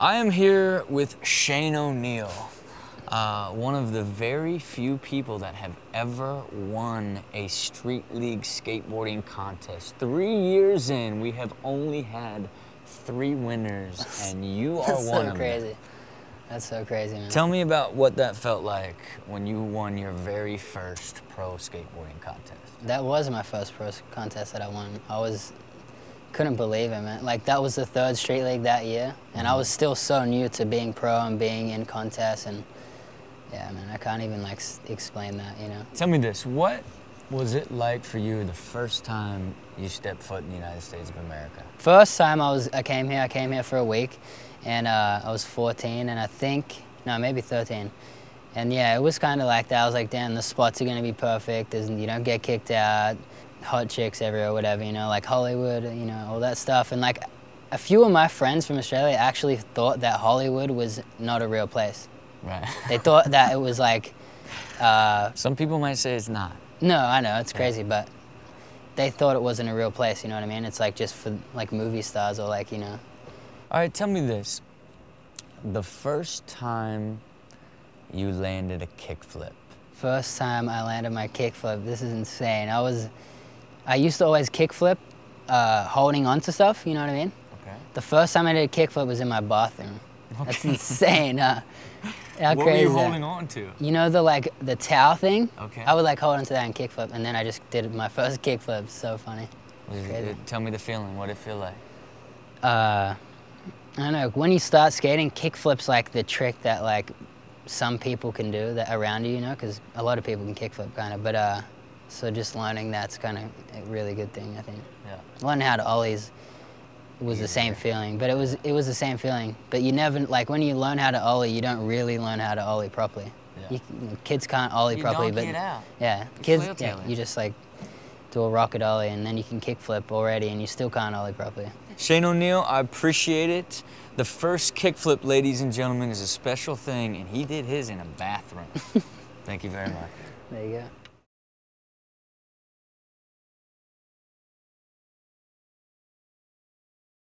I am here with Shane O'Neill, uh, one of the very few people that have ever won a street league skateboarding contest. Three years in, we have only had three winners, and you are one. That's one so of crazy. them. That's so crazy, man. Tell me about what that felt like when you won your very first pro skateboarding contest. that was my first pro contest that I won. I was couldn't believe it, man. Like that was the third street league that year, and I was still so new to being pro and being in contests, and yeah, man, I can't even like s- explain that, you know. Tell me this, what was it like for you the first time you stepped foot in the United States of America? First time I was, I came here. I came here for a week, and uh, I was 14, and I think no, maybe 13. And yeah, it was kind of like that. I was like, damn, the spots are gonna be perfect. There's, you don't get kicked out. Hot chicks everywhere, whatever. You know, like Hollywood. You know, all that stuff. And like, a few of my friends from Australia actually thought that Hollywood was not a real place. Right. They thought that it was like. Uh, Some people might say it's not. no, I know it's crazy, but they thought it wasn't a real place. You know what I mean? It's like just for like movie stars or like you know. All right, tell me this. The first time you landed a kickflip. First time I landed my kickflip, this is insane. I was, I used to always kickflip, uh, holding onto stuff. You know what I mean? Okay. The first time I did a kickflip was in my bathroom. Okay. That's insane. Huh? How what were you that? holding on to? You know the like the towel thing? Okay. I would like hold onto that and kickflip, and then I just did my first kickflip. So funny. Crazy. it- tell me the feeling. What did it feel like? uh, I don't know. When you start skating, kickflip's like the trick that like some people can do that around you, you know, because a lot of people can kickflip kind of. But uh, so just learning that's kind of a really good thing, I think. Yeah. Learning how to ollies was the same feeling, but it was it was the same feeling. But you never like when you learn how to ollie, you don't really learn how to ollie properly. Yeah. You, kids can't ollie You properly, but it out. yeah, You kids, yeah, you just like do a rocket ollie and then you can kickflip already, and you still can't ollie properly. Shane O'Neill, I appreciate it. The first kickflip, ladies and gentlemen, is a special thing, and he did his in a bathroom. Thank you very much. There you go.